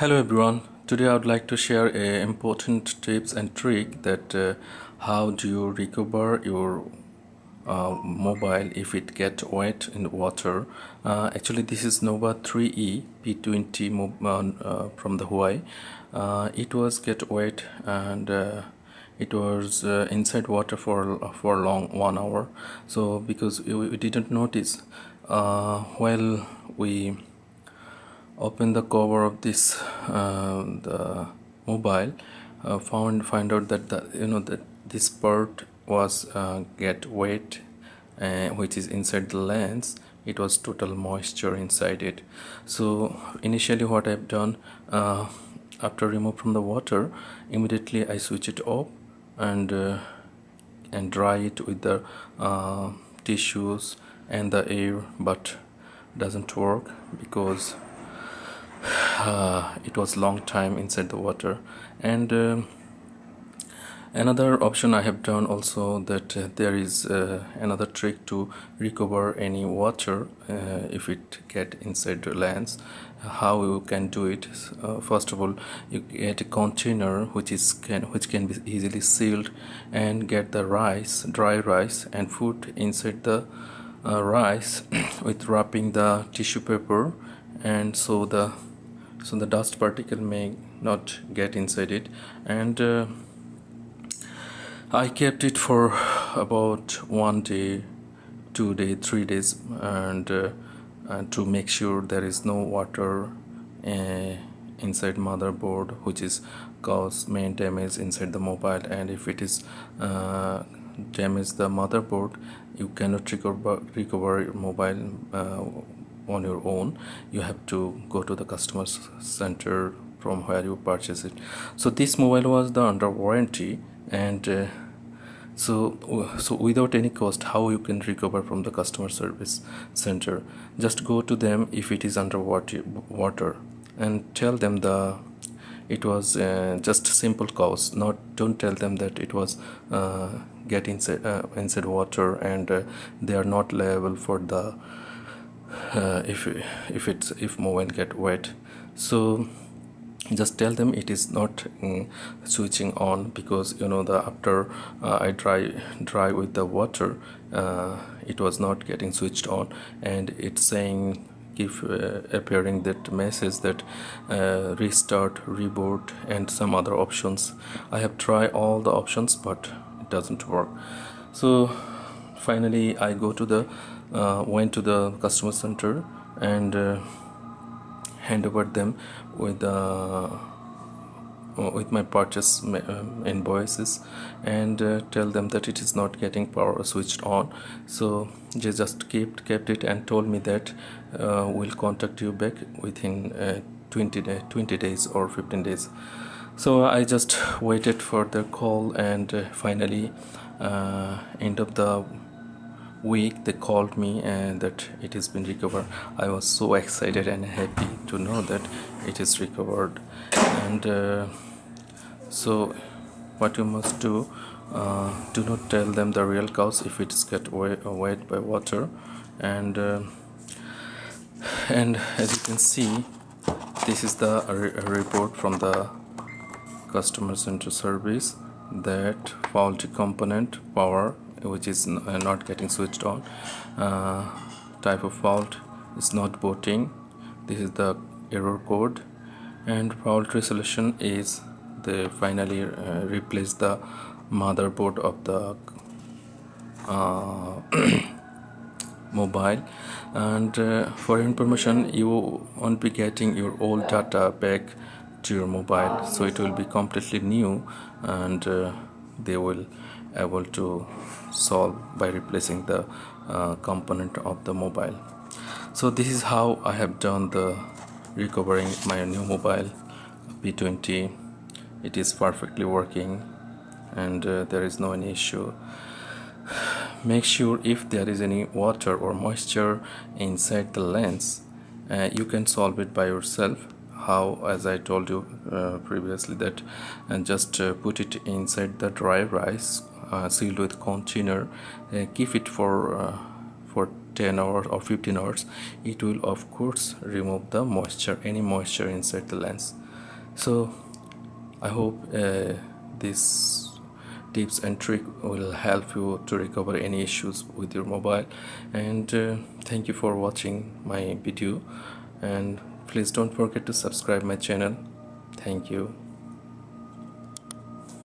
Hello everyone. Today I would like to share a important tips and trick that uh, how do you recover your uh, mobile if it get wet in water. Uh, actually this is Nova 3E P20 uh, from the Huawei. Uh, it was get wet and uh, it was inside water for for long one hour. So because we, we didn't notice while we open the cover of this uh, the mobile uh, found find out that the you know that this part was uh, get wet uh, which is inside the lens. It was total moisture inside it. So initially what I've done uh, after remove from the water immediately I switch it off and uh, and dry it with the tissues and the air but doesn't work because uh, it was long time inside the water. And uh, another option I have done also that uh, there is uh, another trick to recover any water uh, if it get inside the lens how you can do it? Uh, first of all you get a container which is can which can be easily sealed and get the rice dry rice and put inside the rice with wrapping the tissue paper and so the so the dust particle may not get inside it. And uh, I kept it for about one day two day three days and, uh, and to make sure there is no water uh, inside motherboard which is cause main damage inside the mobile. And if it is uh, damage the motherboard you cannot recover recover your mobile uh, on your own you have to go to the customer center from where you purchase it. So this mobile was the under warranty and uh, so so without any cost how you can recover from the customer service center? Just go to them if it is under water and tell them the it was uh, just simple cause not don't tell them that it was uh, get inside uh, inside water and uh, they are not liable for the uh, if if it's if mobile get wet. So just tell them it is not um, switching on because you know the after uh, I dry dry with the water uh, it was not getting switched on. And it's saying give uh, appearing that message that uh, restart reboot and some other options. I have tried all the options but it doesn't work. So finally I go to the uh, went to the customer center and uh, hand over them with uh, with my purchase um, invoices and uh, tell them that it is not getting power switched on. So they just kept kept it and told me that uh, we'll contact you back within uh, 20 day, 20 days or 15 days. So i just waited for the call and finally end of the week they called me and that it has been recovered. I was so excited and happy to know that it is recovered. And uh, so what you must do uh, do not tell them the real cause if it is get wet by water. And uh, and as you can see this is the re report from the customer center service that faulty component power which is uh, not getting switched on. Uh, type of fault is not booting this is the error code. And fault resolution is they finally uh, replace the motherboard of the uh, mobile. And uh, for information you won't be getting your old data back to your mobile. So it will be completely new. And uh, they will able to solve by replacing the uh, component of the mobile. So this is how I have done the recovering my new mobile P20 it is perfectly working and uh, there is no any issue. Make sure if there is any water or moisture inside the lens uh, you can solve it by yourself how as I told you uh, previously that and just uh, put it inside the dry rice uh, sealed with container uh, keep it for uh, for 10 hours or 15 hours. It will of course remove the moisture any moisture inside the lens. So I hope uh, this tips and trick will help you to recover any issues with your mobile. And uh, thank you for watching my video and please don't forget to subscribe my channel. Thank you